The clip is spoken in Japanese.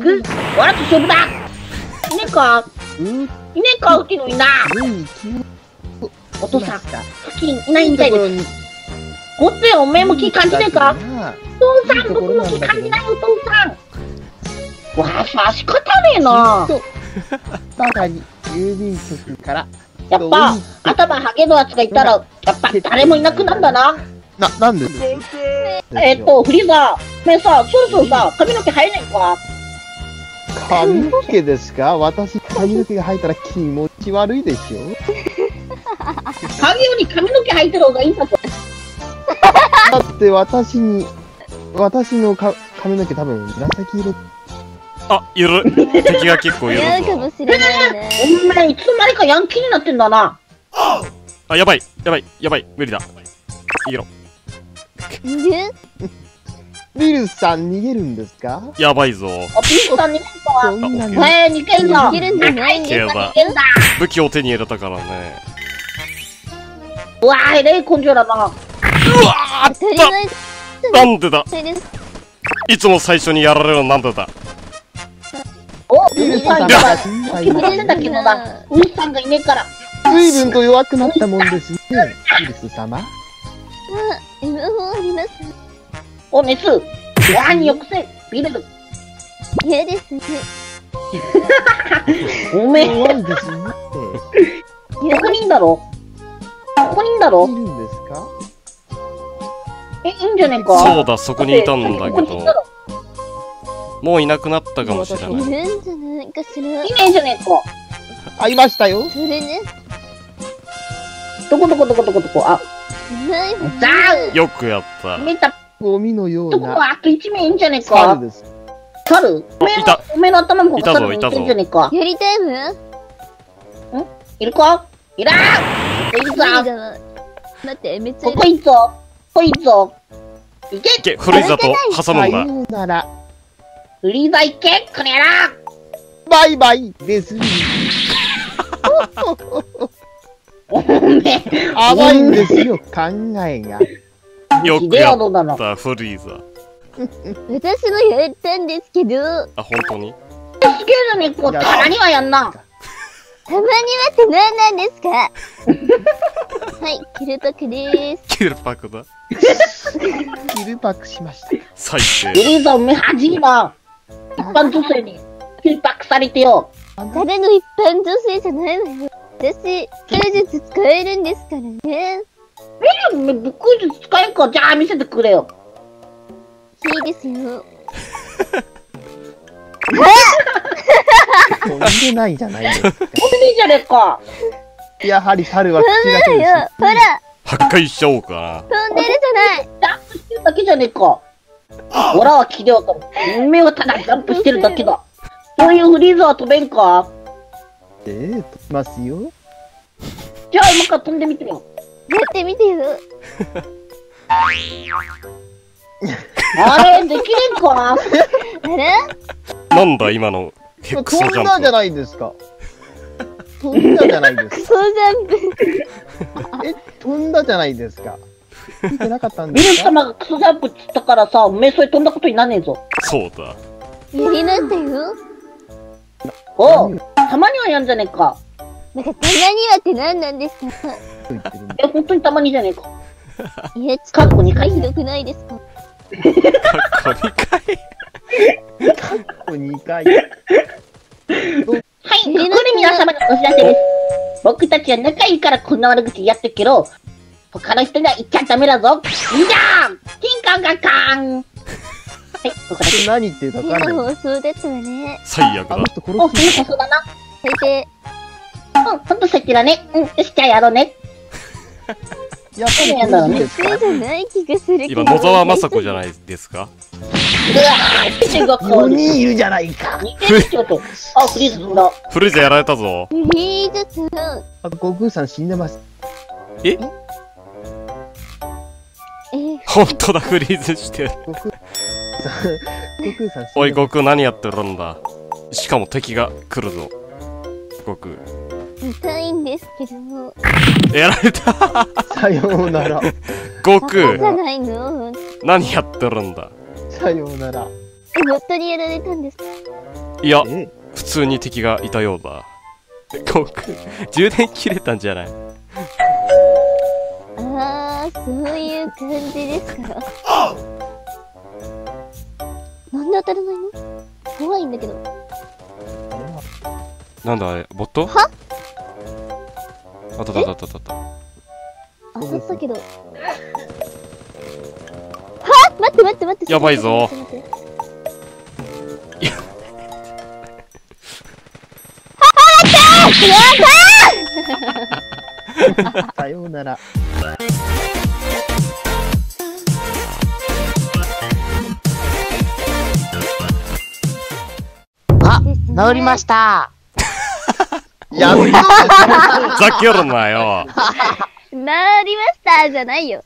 くわらと勝負だ。いねえか？いねえか？うちのいん。なお父さん先にいないみたいです。ごっておめえも気感じねえか？お父さん僕も気感じないお父さん。わしは仕方ねえな。さらに郵便局から。やっぱ頭ハゲのやつがいたらやっぱ誰もいなくなるんだな。な、なんで？えっと、フリーザー、めさ、そろそろさ、髪の毛生えないか？髪の毛ですか？私、髪の毛が生えたら気持ち悪いでしょ影より髪の毛生えてる方がいいんだぞだって私に、私のか髪の毛多分紫色。あ、いる。敵が結構いる嫌かぞ。もしれないね。お前いつの間にかヤンキーになってんだなあ、やばい、やばい、やばい、無理だ。逃げろ。ねビルさん逃げるんですか？やばいぞ。あピンクさんにかそんなに。あえー、逃げんぞ逃げるんだ逃。げんだ武器を手に入れたからね。うわー、えれい根性だな。うわー当たり前なんでだ？いつも最初にやられるのなんでだ？お、ビルウルさんさんがが心配気持ちだけどな。ウルさんがいねえから。随分と弱くなったもんですね。ビルス様。MO あります。お、熱。ご飯によくせ。ビレル。嫌ですね。おめえ、弱いですね。ここにいんだろ？ここにいんだろ？いるんですか？え、いいんじゃねえか？そうだ、そこにいたんだけどもういなくなったかもしれいない。るんじゃないかしら。いねえじゃねえか。会いましたよ。それね、どこどこどこどこどこ？あ、ない。よくやった。見たゴミのようなはあと一名いいんじゃねえか？猿です。猿？おめえのいた、おめえの頭の方いたぞが猿に似てんじゃねえか？やりたいわ。いるか？いらーいるぞ。待って、めっちゃいるここ。いいぞここいいぞいけいけ、フリーザと挟さよむんだ。うなら、フリーザいけこの野郎バイバイです。おめえ、甘いんですよ、考えが。よくやった、フリーザ。私もやったんですけど、あ、本当に？すげえじゃねえか。たまにはやんな。たまにはって何なんですか？はい、キルパクです。キルパクだ？キルパクしました。最フ低。リーザおめえ恥いな。一般女性に、フィーバックされてよ。ただの一般女性じゃないわよ。私、技術使えるんですからね。え、おめえ、ブックイズ使えんか。じゃあ見せてくれよ。いいですよ。とんでないじゃないですか。これでいいじゃねえか。やはり猿は口だけです。ほら破壊しちゃおうか飛んでるじゃないジャンプしてるだけじゃねえか。オラは切れようと。おめえはただジャンプしてるだけだ。そういうフリーザは飛べんか？ええ飛びますよ。じゃあ今から飛んでみてよ。やってみてよ。あれ、できれんかあらな。なんだ、今のヘックスジャンプ飛んだじゃ。ないですか。飛んだじゃないですか。クソジャンプ。え、飛んだじゃないですか。見てなかったんですか？様がクソジャンプっつったからさ、おめえそれ飛んだことになんねえぞ。そうだ。やりましたよ。おう、たまにはやんじゃねえか。なんかたまにはって何なんですか？本当にたまにじゃねえか。いや、ちかっこ2回ひどくないですか？神回？これ2回。はい、ここで皆様にお知らせです。僕たちは仲いいからこんな悪口やってるけど、他の人には言っちゃダメだぞ。いいじゃんキンカンガカーンはい、ここだけ。何言ってるか分かん変なない。放送だったわね。最悪だあの。人お、いい殺す放送だな。最低。うん、ほんと最低だね。うん、よし、じゃあやろうね。やっぱり殺すんですかそうじゃない気がするけど。今、野沢雅子じゃないですかうわぁ、中学校4に。人いるじゃないか。あ、フリーズ飛んだ。フリーザやられたぞ。フリーズ悟空さん死んでます。え？ー、本当だ、フリーズしてる。おい、悟空何やってるんだ？しかも敵が来るぞ。悟空。見たいんですけど。やられたさようなら。悟バカじゃ空ないの？何やってるんだ？さようなら。え、本当にやられたんですか？いや、え？普通に敵がいたようだ。こ充電切れたんじゃない？あー、そういう感じですか。なんで当たらないの？怖いんだけど。なんだあれ、ボット？は？あったあったあったあった。当たったけど。は？待って待って待って。やばいぞ待って待ってさようなら。あ、治りました。やめろざけるなよ。なりましたじゃないよ。